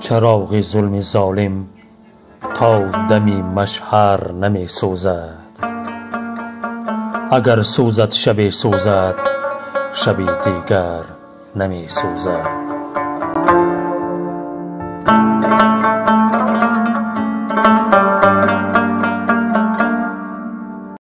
چراغ ظلم ظالم تا دمی مشهر نمی سوزد. اگر سوزد شبی سوزد شبی دیگر نمی سوزد.